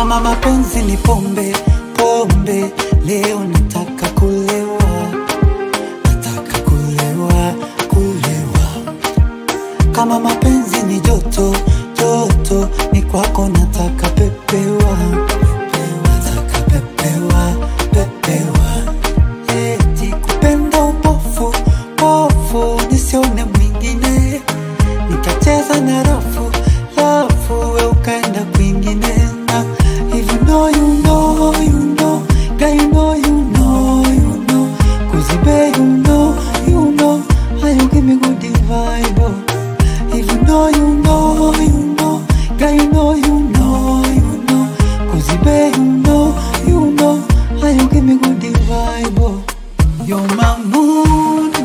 kama mapenzi ni pombe pombe. Leo nataka kulewa nataka kulewa kulewa. Kama mapenzi ni joto joto ni kwako na You're my moon.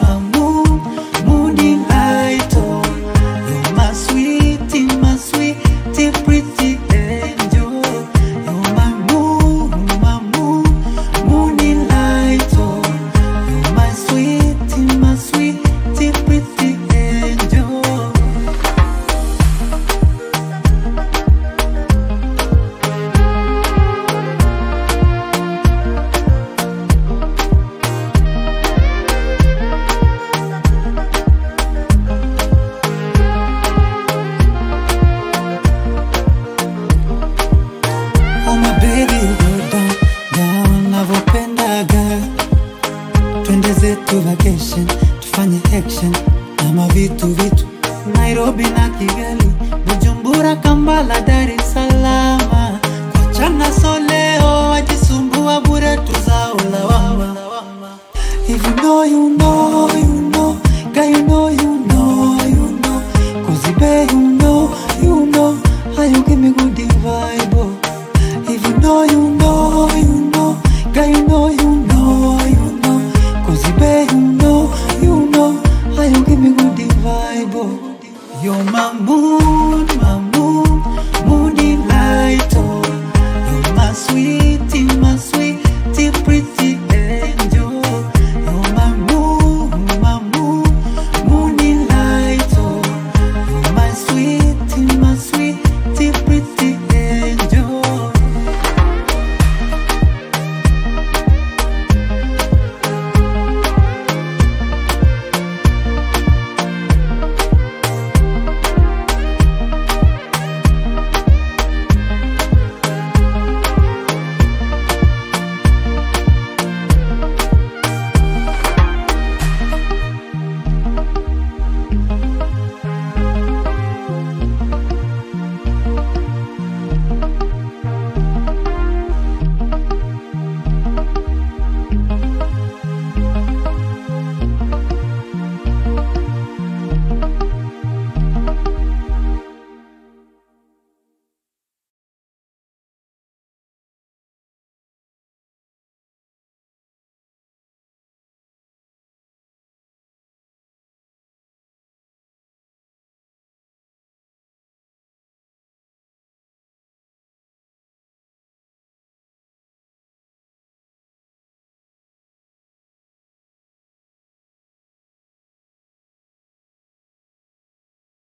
vitu vitu. Nairobi na Kigali, Bujumbura, kambala Dar es Salaam, Kwachana Sole Mama.